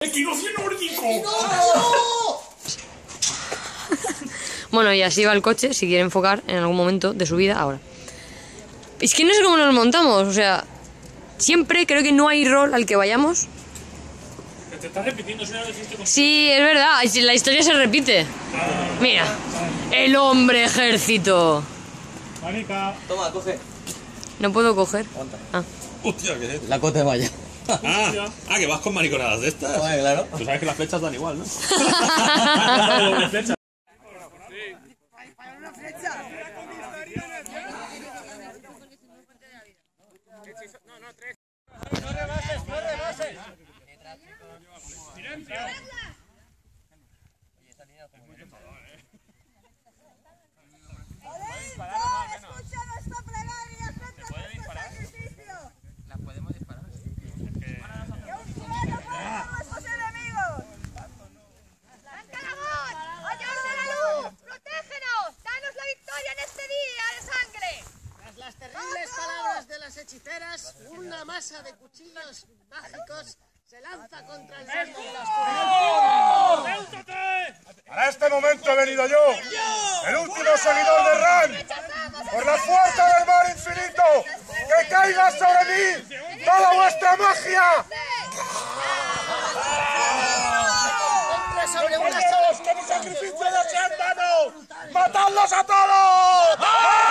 ¡Equinoccio nórdico! Bueno, y así va el coche, si quiere enfocar en algún momento de su vida, ahora. Es que no sé cómo nos montamos, o sea, siempre creo que no hay rol al que vayamos. Te estás repitiendo, si no lo dijiste con... Sí, es verdad, y si la historia se repite. Mira, el hombre ejército. Manica. Toma, coge. No puedo coger. Aguanta. Ah. Hostia, ¿qué es esto? La cota de malla. Ah, ah, que vas con mariconadas de estas. Claro. Tú sabes que las flechas dan igual, ¿no? Flecha. Escucha nuestra plegaria contra nuestro sacrificio. Las podemos disparar. Que un cielo para nuestros enemigos. ¡Ancaragón! ¡Allá de la luz! ¡Protégenos! ¡Danos la victoria en este día de sangre! Tras las terribles palabras de las hechiceras, una masa de cuchillos mágicos se lanza contra el reino de la oscuridad. Para este momento he venido yo, el último seguidor de Ran, por la fuerza del mar infinito, que caiga sobre mí toda vuestra magia. Sobre una ¡Todos sola sacrificio no sea en vano! ¡Matadlos a todos!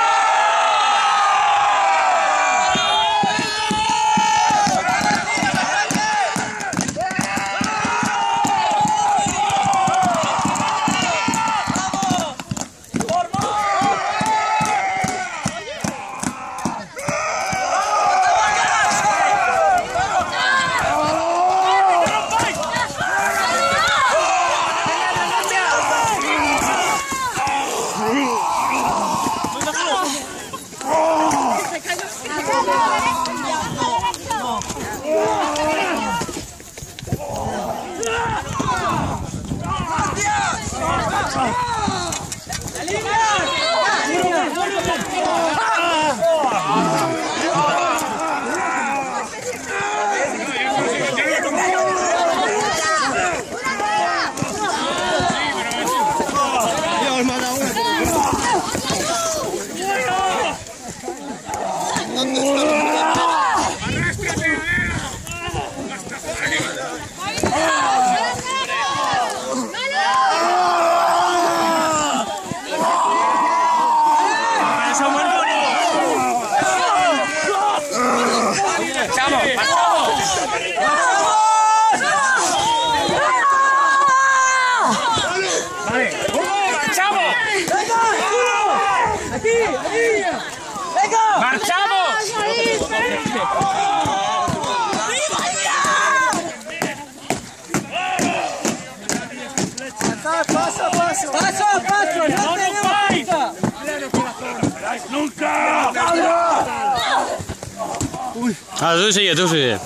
Ah, tú sigue, tú sigue.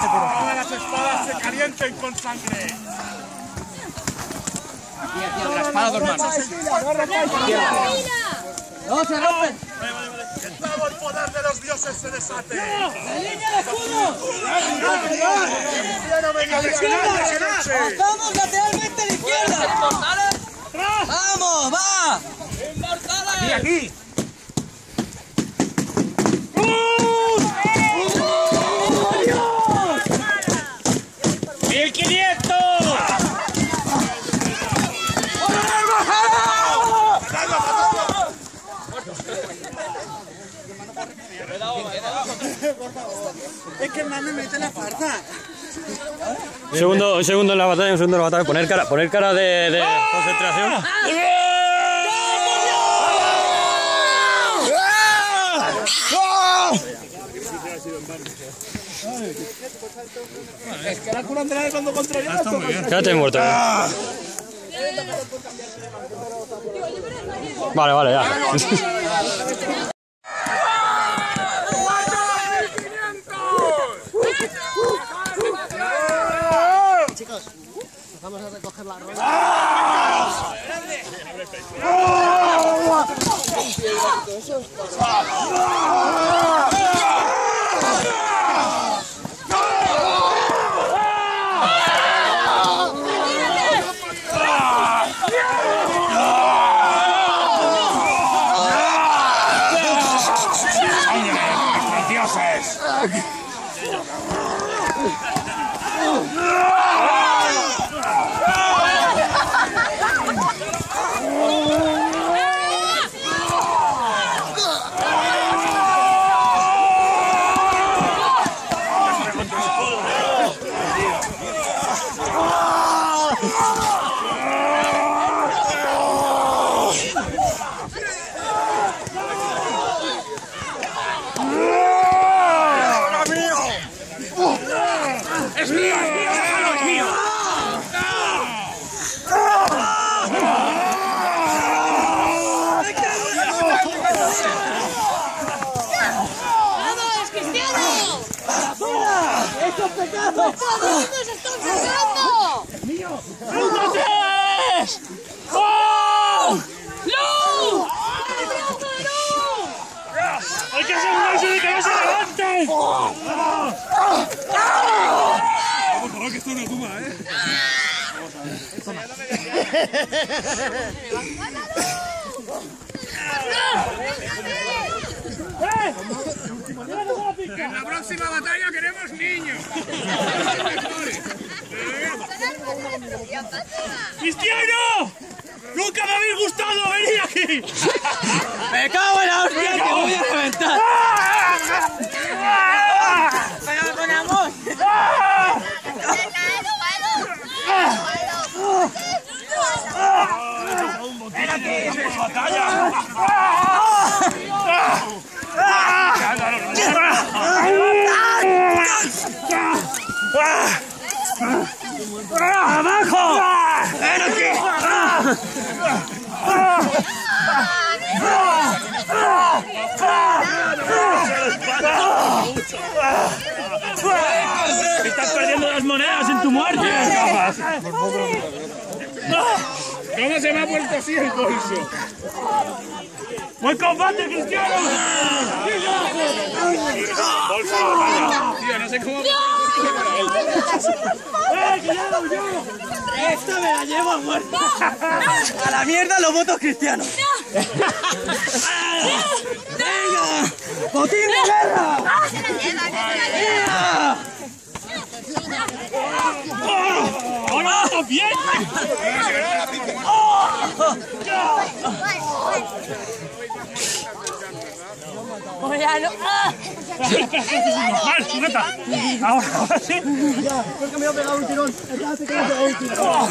Todas las espadas se calienten con sangre. La espada dos manos. No, se rompen. ¡Que todo el poder de los dioses se desate! ¡Vamos lateralmente a la izquierda! ¡Vamos, va! ¡Aquí, aquí! Es que más me mete la farda. Un segundo, un segundo en la batalla, un segundo en la batalla. Poner cara, poner cara de, de concentración. Es que la cuando. Quédate muerto. Vale, vale, ya. Empezamos a recoger la rueda. ¡Vamos, Cristiano! ¡Esto es pecado! ¡Nos están sacando! ¡Entonces! ¡Oh! ¡No! ¡Hay que asegurarse de que no se levanten! Por favor, que esto es una tumba, ¿eh? En la próxima batalla queremos niños. ¡Cristiano! ¡Nunca me habéis gustado! ¡Venid aquí! ¡Me cago en la hostia que voy a reventar! ¿Cómo se me ha vuelto así el bolso? ¡Buen combate, Cristiano! Bolsa de batalla. Tío, no sé cómo... ¡Eh, que ya lo yo! ¡Esta me la llevo a muerte! ¡A la mierda los votos cristianos! ¡Venga! ¡Botín de guerra! ¡Venga! ¡Ahora también! ¡Mal, sujeta! Ahora, ahora sí. Creo que me voy a pegar un tirón. Ya sé que me he pegado un tirón.